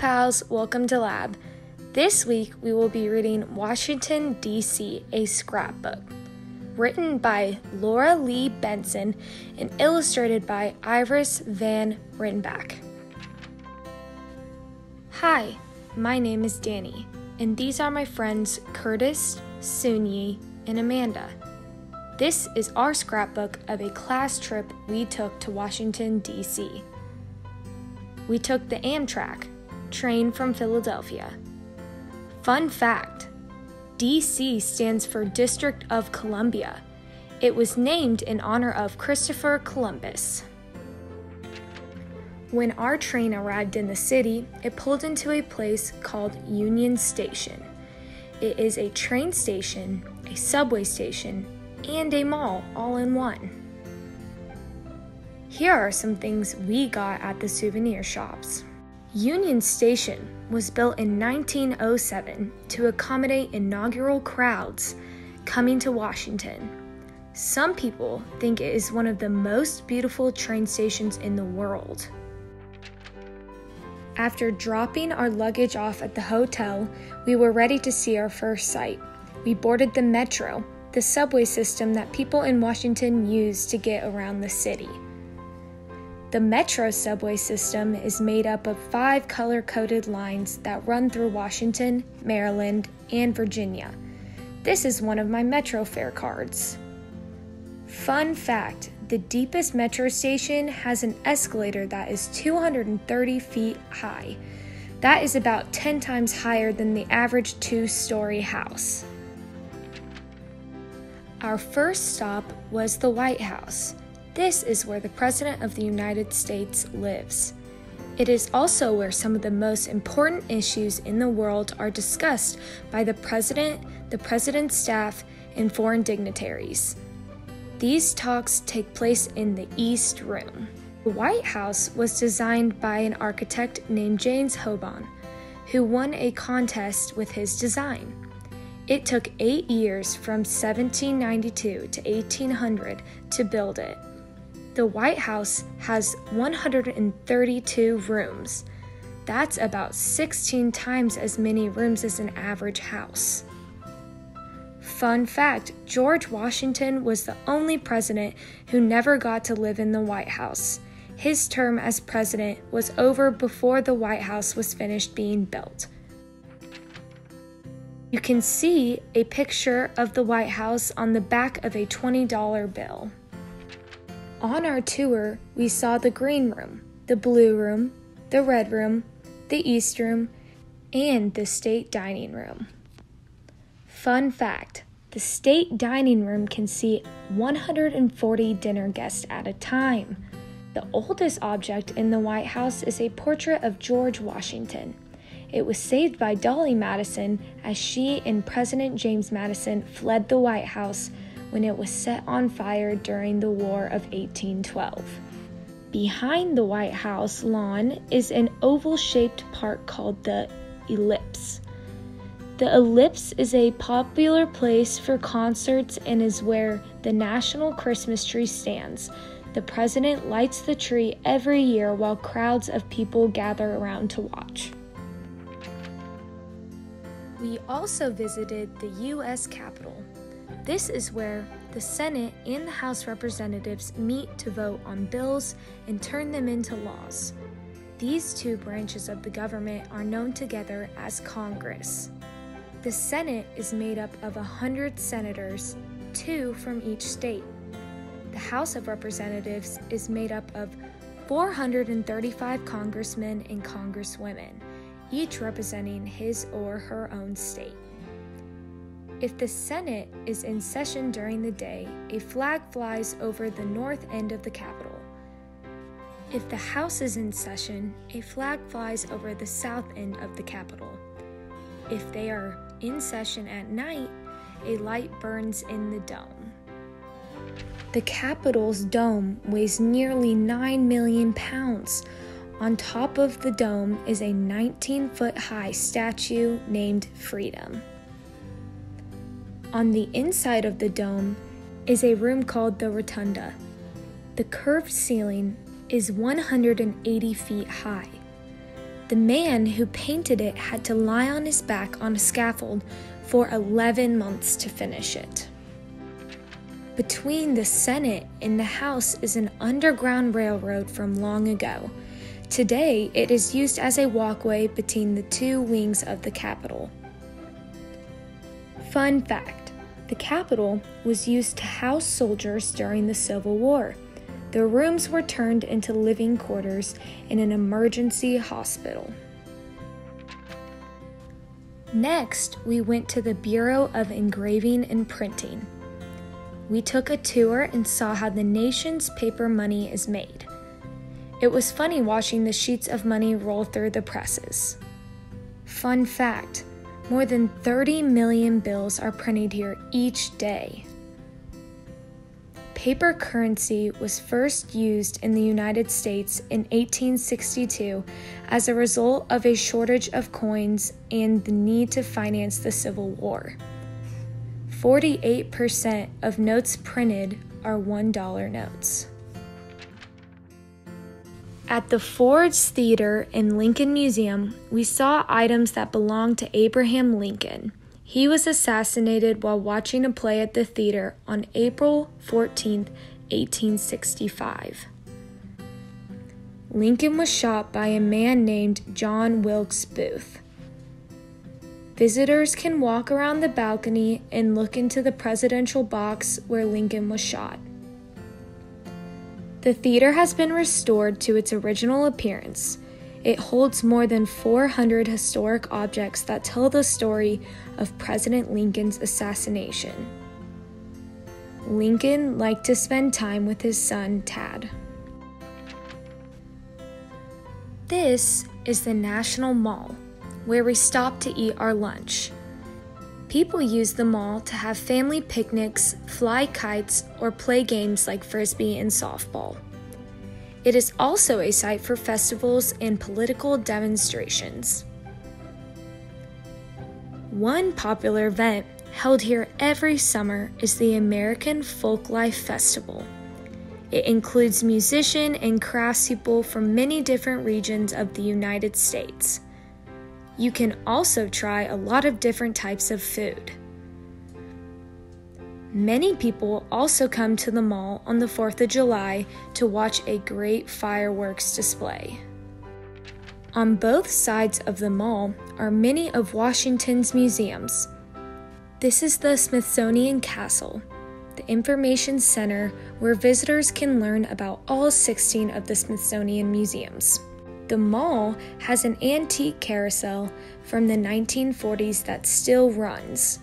pals, welcome to Lab. This week we will be reading Washington, D.C., a scrapbook. Written by Laura Lee Benson and illustrated by Iris Van Rynbach. Hi, my name is Danny, and these are my friends Curtis, Sunyi, and Amanda. This is our scrapbook of a class trip we took to Washington, D.C. We took the Amtrak train from Philadelphia. Fun fact DC stands for District of Columbia. It was named in honor of Christopher Columbus. When our train arrived in the city, it pulled into a place called Union Station. It is a train station, a subway station, and a mall all in one. Here are some things we got at the souvenir shops. Union Station was built in 1907 to accommodate inaugural crowds coming to Washington. Some people think it is one of the most beautiful train stations in the world. After dropping our luggage off at the hotel, we were ready to see our first sight. We boarded the metro, the subway system that people in Washington use to get around the city. The Metro subway system is made up of five color coded lines that run through Washington, Maryland, and Virginia. This is one of my Metro fare cards. Fun fact the deepest metro station has an escalator that is 230 feet high. That is about 10 times higher than the average two story house. Our first stop was the White House. This is where the President of the United States lives. It is also where some of the most important issues in the world are discussed by the President, the President's staff, and foreign dignitaries. These talks take place in the East Room. The White House was designed by an architect named James Hoban, who won a contest with his design. It took eight years from 1792 to 1800 to build it. The White House has 132 rooms. That's about 16 times as many rooms as an average house. Fun fact George Washington was the only president who never got to live in the White House. His term as president was over before the White House was finished being built. You can see a picture of the White House on the back of a $20 bill. On our tour, we saw the green room, the blue room, the red room, the east room, and the state dining room. Fun fact the state dining room can seat 140 dinner guests at a time. The oldest object in the White House is a portrait of George Washington. It was saved by Dolley Madison as she and President James Madison fled the White House when it was set on fire during the War of 1812. Behind the White House lawn is an oval shaped park called the Ellipse. The Ellipse is a popular place for concerts and is where the National Christmas Tree stands. The president lights the tree every year while crowds of people gather around to watch. We also visited the U.S. Capitol. This is where the Senate and the House of Representatives meet to vote on bills and turn them into laws. These two branches of the government are known together as Congress. The Senate is made up of 100 senators, two from each state. The House of Representatives is made up of 435 congressmen and congresswomen, each representing his or her own state. If the Senate is in session during the day, a flag flies over the north end of the Capitol. If the House is in session, a flag flies over the south end of the Capitol. If they are in session at night, a light burns in the dome. The Capitol's dome weighs nearly 9 million pounds. On top of the dome is a 19 foot high statue named Freedom. On the inside of the dome is a room called the Rotunda. The curved ceiling is 180 feet high. The man who painted it had to lie on his back on a scaffold for 11 months to finish it. Between the Senate and the House is an underground railroad from long ago. Today, it is used as a walkway between the two wings of the Capitol. Fun fact the Capitol was used to house soldiers during the Civil War. The rooms were turned into living quarters in an emergency hospital. Next, we went to the Bureau of Engraving and Printing. We took a tour and saw how the nation's paper money is made. It was funny watching the sheets of money roll through the presses. Fun fact more than 30 million bills are printed here each day. Paper currency was first used in the United States in 1862 as a result of a shortage of coins and the need to finance the Civil War. 48% of notes printed are $1 notes. At the Ford's Theater and Lincoln Museum, we saw items that belonged to Abraham Lincoln. He was assassinated while watching a play at the theater on April 14, 1865. Lincoln was shot by a man named John Wilkes Booth. Visitors can walk around the balcony and look into the presidential box where Lincoln was shot. The theater has been restored to its original appearance. It holds more than 400 historic objects that tell the story of President Lincoln's assassination. Lincoln liked to spend time with his son, Tad. This is the National Mall where we stop to eat our lunch. People use the mall to have family picnics, fly kites, or play games like frisbee and softball. It is also a site for festivals and political demonstrations. One popular event held here every summer is the American Folklife Festival. It includes musicians and craftspeople from many different regions of the United States. You can also try a lot of different types of food. Many people also come to the mall on the 4th of July to watch a great fireworks display. On both sides of the mall are many of Washington's museums. This is the Smithsonian Castle, the information center where visitors can learn about all 16 of the Smithsonian museums. The mall has an antique carousel from the 1940s that still runs.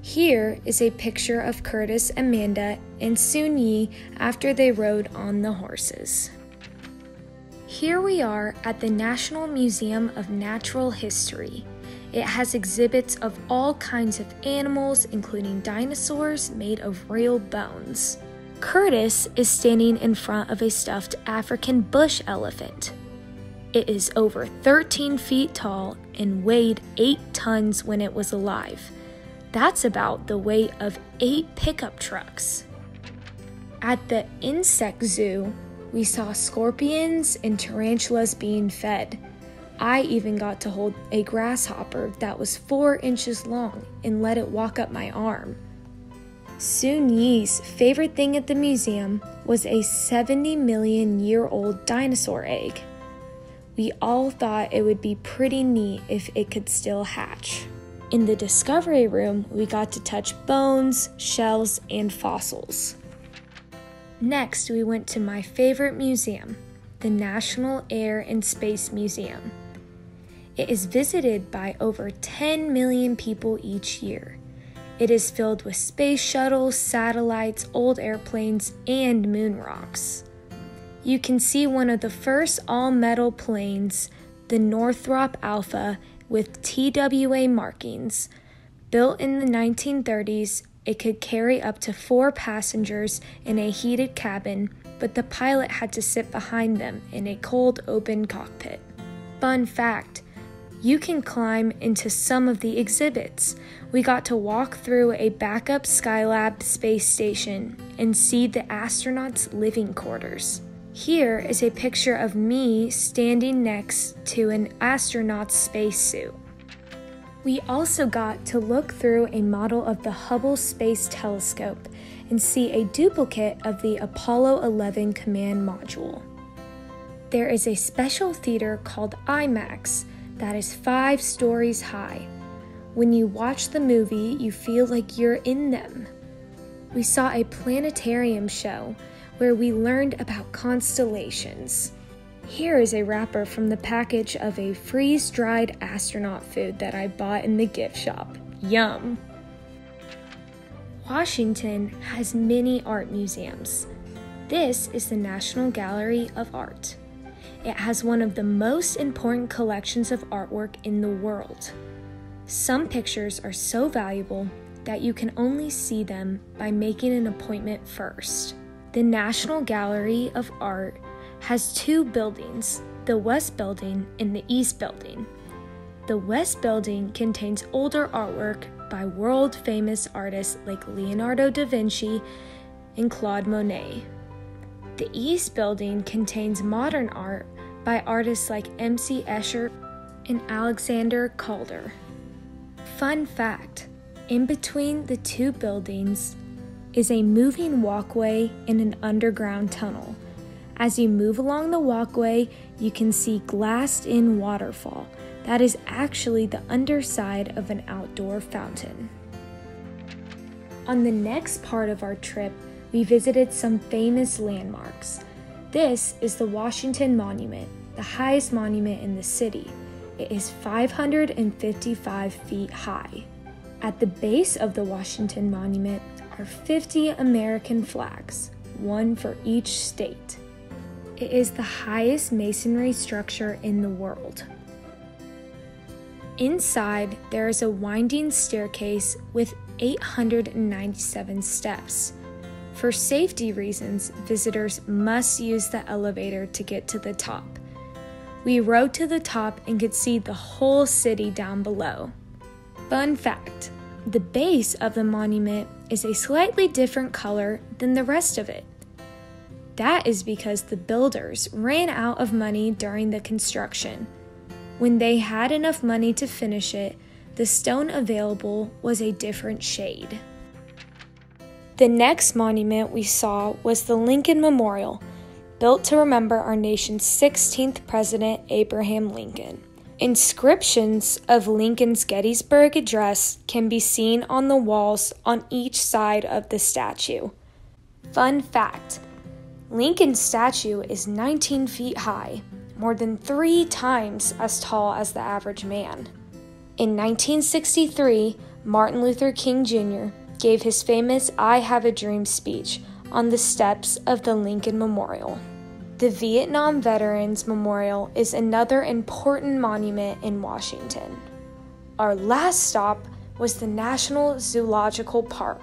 Here is a picture of Curtis, Amanda, and Soon Yi after they rode on the horses. Here we are at the National Museum of Natural History. It has exhibits of all kinds of animals, including dinosaurs made of real bones. Curtis is standing in front of a stuffed African bush elephant. It is over 13 feet tall and weighed 8 tons when it was alive. That's about the weight of 8 pickup trucks. At the insect zoo, we saw scorpions and tarantulas being fed. I even got to hold a grasshopper that was 4 inches long and let it walk up my arm. Sun Yi's favorite thing at the museum was a 70 million year old dinosaur egg we all thought it would be pretty neat if it could still hatch. In the discovery room, we got to touch bones, shells, and fossils. Next, we went to my favorite museum, the National Air and Space Museum. It is visited by over 10 million people each year. It is filled with space shuttles, satellites, old airplanes, and moon rocks you can see one of the first all metal planes, the Northrop Alpha, with TWA markings. Built in the 1930s, it could carry up to four passengers in a heated cabin, but the pilot had to sit behind them in a cold, open cockpit. Fun fact you can climb into some of the exhibits. We got to walk through a backup Skylab space station and see the astronauts' living quarters. Here is a picture of me standing next to an astronaut's spacesuit. We also got to look through a model of the Hubble Space Telescope and see a duplicate of the Apollo 11 command module. There is a special theater called IMAX that is five stories high. When you watch the movie, you feel like you're in them. We saw a planetarium show where we learned about constellations. Here is a wrapper from the package of a freeze dried astronaut food that I bought in the gift shop. Yum! Washington has many art museums. This is the National Gallery of Art. It has one of the most important collections of artwork in the world. Some pictures are so valuable that you can only see them by making an appointment first. The National Gallery of Art has two buildings the West Building and the East Building. The West Building contains older artwork by world famous artists like Leonardo da Vinci and Claude Monet. The East Building contains modern art by artists like M.C. Escher and Alexander Calder. Fun fact in between the two buildings is a moving walkway in an underground tunnel. As you move along the walkway, you can see glassed in waterfall that is actually the underside of an outdoor fountain. On the next part of our trip, we visited some famous landmarks. This is the Washington Monument, the highest monument in the city. It is 555 feet high. At the base of the Washington Monument are 50 American flags, one for each state. It is the highest masonry structure in the world. Inside, there is a winding staircase with 897 steps. For safety reasons, visitors must use the elevator to get to the top. We rode to the top and could see the whole city down below. Fun fact the base of the monument is a slightly different color than the rest of it. That is because the builders ran out of money during the construction. When they had enough money to finish it, the stone available was a different shade. The next monument we saw was the Lincoln Memorial, built to remember our nation's 16th President, Abraham Lincoln. Inscriptions of Lincoln's Gettysburg Address can be seen on the walls on each side of the statue. Fun fact Lincoln's statue is 19 feet high more than three times as tall as the average man. In 1963, Martin Luther King Jr. gave his famous I Have a Dream speech on the steps of the Lincoln Memorial. The Vietnam Veterans Memorial is another important monument in Washington. Our last stop was the National Zoological Park.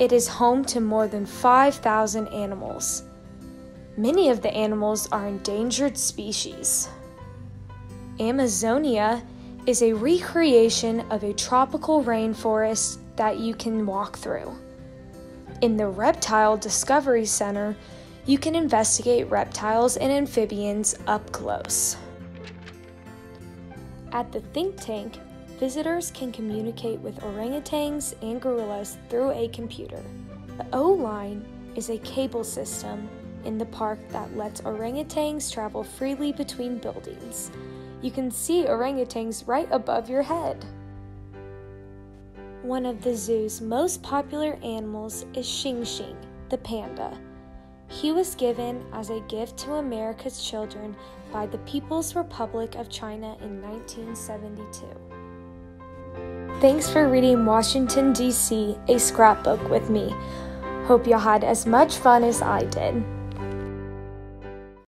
It is home to more than 5,000 animals. Many of the animals are endangered species. Amazonia is a recreation of a tropical rainforest that you can walk through. In the Reptile Discovery Center, you can investigate reptiles and amphibians up close. At the think tank, visitors can communicate with orangutans and gorillas through a computer. The O line is a cable system in the park that lets orangutans travel freely between buildings. You can see orangutans right above your head. One of the zoo's most popular animals is Xing Xing, the panda. He was given as a gift to America's children by the People's Republic of China in 1972. Thanks for reading Washington, D.C., a scrapbook with me. Hope you had as much fun as I did.